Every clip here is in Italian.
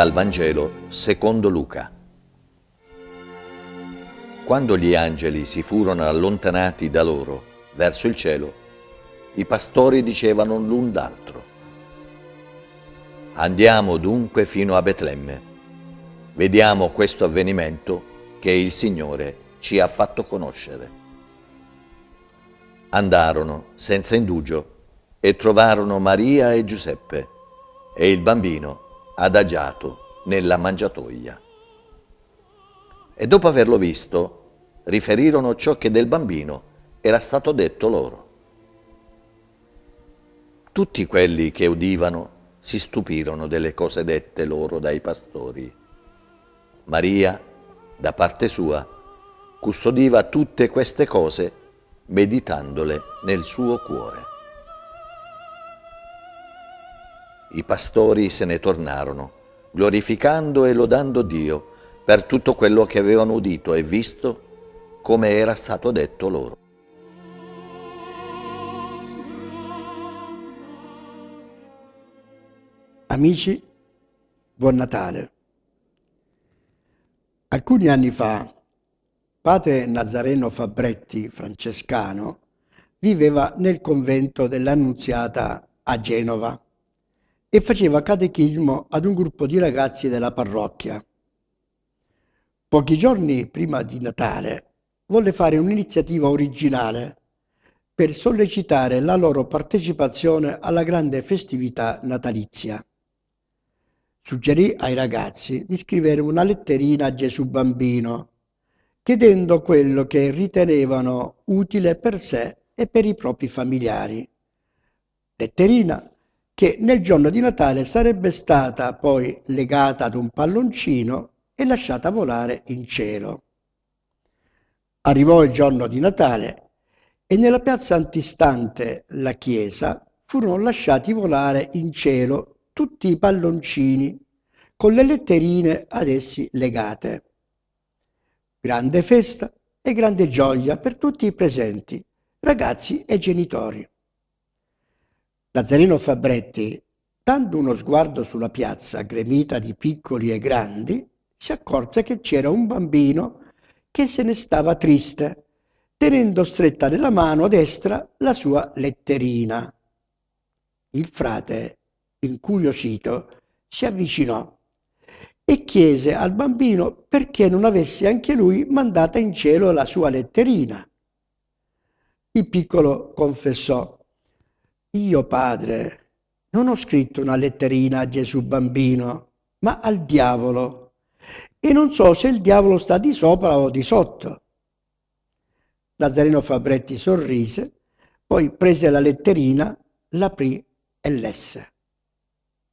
Dal Vangelo secondo Luca. Quando gli angeli si furono allontanati da loro verso il cielo, i pastori dicevano l'un d'altro. Andiamo dunque fino a Betlemme. Vediamo questo avvenimento che il Signore ci ha fatto conoscere. Andarono senza indugio e trovarono Maria e Giuseppe e il bambino adagiato nella mangiatoia. E dopo averlo visto, riferirono ciò che del bambino era stato detto loro. Tutti quelli che udivano si stupirono delle cose dette loro dai pastori. Maria, da parte sua, custodiva tutte queste cose meditandole nel suo cuore. I pastori se ne tornarono, glorificando e lodando Dio per tutto quello che avevano udito e visto, come era stato detto loro. Amici, buon Natale. Alcuni anni fa, padre Nazareno Fabretti, francescano, viveva nel convento dell'Annunziata a Genova e faceva catechismo ad un gruppo di ragazzi della parrocchia. Pochi giorni prima di Natale volle fare un'iniziativa originale per sollecitare la loro partecipazione alla grande festività natalizia. Suggerì ai ragazzi di scrivere una letterina a Gesù bambino, chiedendo quello che ritenevano utile per sé e per i propri familiari. Letterina che nel giorno di Natale sarebbe stata poi legata ad un palloncino e lasciata volare in cielo. Arrivò il giorno di Natale e nella piazza antistante la chiesa furono lasciati volare in cielo tutti i palloncini con le letterine ad essi legate. Grande festa e grande gioia per tutti i presenti, ragazzi e genitori. Lazzarino Fabretti, dando uno sguardo sulla piazza gremita di piccoli e grandi, si accorse che c'era un bambino che se ne stava triste, tenendo stretta nella mano destra la sua letterina. Il frate, incuriosito, si avvicinò e chiese al bambino perché non avesse anche lui mandata in cielo la sua letterina. Il piccolo confessò io, padre, non ho scritto una letterina a Gesù bambino, ma al diavolo. E non so se il diavolo sta di sopra o di sotto. Lazzarino Fabretti sorrise, poi prese la letterina, l'aprì e lesse.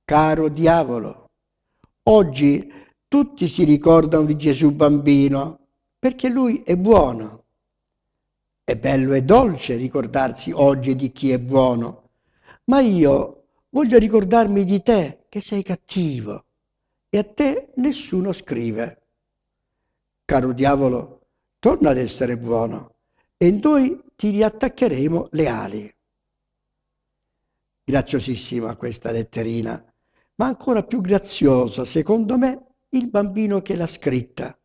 Caro diavolo, oggi tutti si ricordano di Gesù bambino perché lui è buono. È bello e dolce ricordarsi oggi di chi è buono, ma io voglio ricordarmi di te che sei cattivo e a te nessuno scrive. Caro diavolo, torna ad essere buono e noi ti riattaccheremo le ali. Graziosissima questa letterina, ma ancora più grazioso, secondo me, il bambino che l'ha scritta,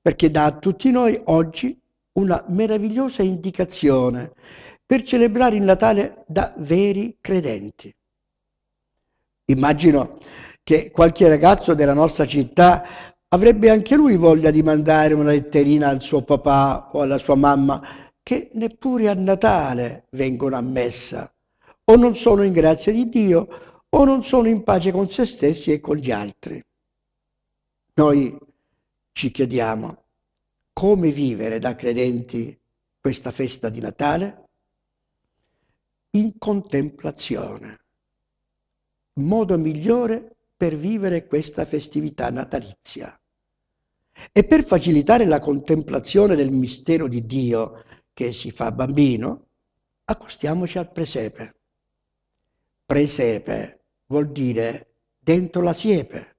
perché dà a tutti noi oggi una meravigliosa indicazione per celebrare il Natale da veri credenti. Immagino che qualche ragazzo della nostra città avrebbe anche lui voglia di mandare una letterina al suo papà o alla sua mamma che neppure a Natale vengono a messa o non sono in grazia di Dio o non sono in pace con se stessi e con gli altri. Noi ci chiediamo come vivere da credenti questa festa di Natale? In contemplazione. Modo migliore per vivere questa festività natalizia. E per facilitare la contemplazione del mistero di Dio che si fa bambino, accostiamoci al presepe. Presepe vuol dire dentro la siepe,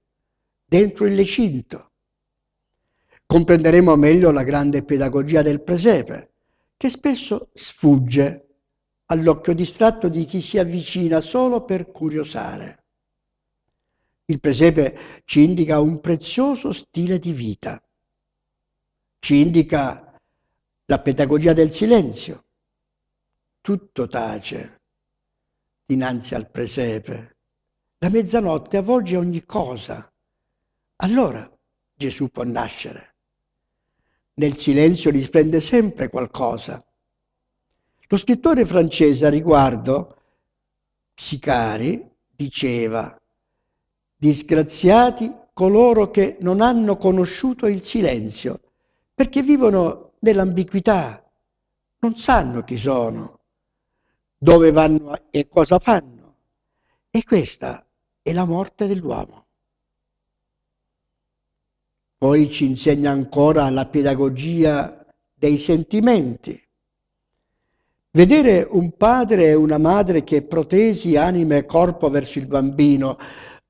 dentro il recinto. Comprenderemo meglio la grande pedagogia del presepe, che spesso sfugge all'occhio distratto di chi si avvicina solo per curiosare. Il presepe ci indica un prezioso stile di vita, ci indica la pedagogia del silenzio. Tutto tace dinanzi al presepe. La mezzanotte avvolge ogni cosa. Allora Gesù può nascere. Nel silenzio risplende sempre qualcosa. Lo scrittore francese a riguardo, Sicari, diceva Disgraziati coloro che non hanno conosciuto il silenzio, perché vivono nell'ambiguità, non sanno chi sono, dove vanno e cosa fanno. E questa è la morte dell'uomo. Poi ci insegna ancora la pedagogia dei sentimenti. Vedere un padre e una madre che protesi anima e corpo verso il bambino,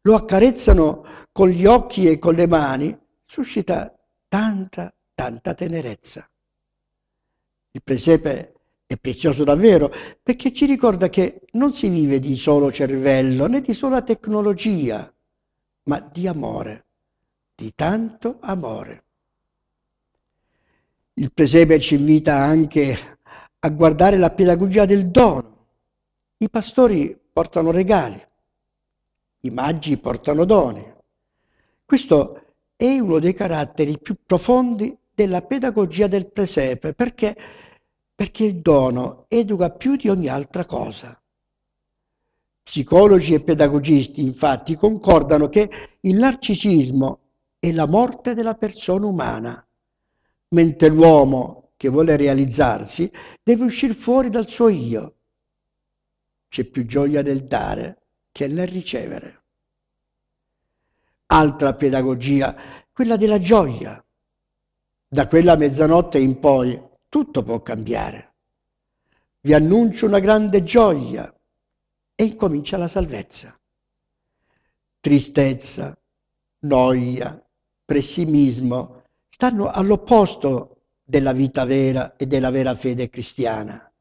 lo accarezzano con gli occhi e con le mani, suscita tanta, tanta tenerezza. Il presepe è prezioso davvero perché ci ricorda che non si vive di solo cervello né di sola tecnologia, ma di amore, di tanto amore. Il presepe ci invita anche a guardare la pedagogia del dono. I pastori portano regali, i maggi portano doni. Questo è uno dei caratteri più profondi della pedagogia del presepe, perché, perché il dono educa più di ogni altra cosa. Psicologi e pedagogisti infatti concordano che il narcisismo è la morte della persona umana, mentre l'uomo che vuole realizzarsi deve uscire fuori dal suo io. C'è più gioia nel dare che nel ricevere. Altra pedagogia, quella della gioia. Da quella mezzanotte in poi tutto può cambiare. Vi annuncio una grande gioia e incomincia la salvezza. Tristezza, noia, pessimismo stanno all'opposto della vita vera e della vera fede cristiana.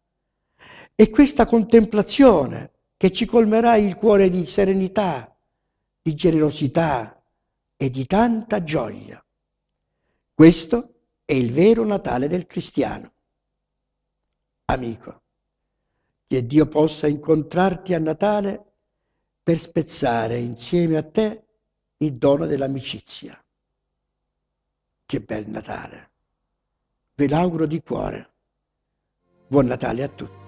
E questa contemplazione che ci colmerà il cuore di serenità, di generosità e di tanta gioia. Questo è il vero Natale del cristiano. Amico, che Dio possa incontrarti a Natale per spezzare insieme a te il dono dell'amicizia. Che bel Natale! Ve l'auguro di cuore. Buon Natale a tutti.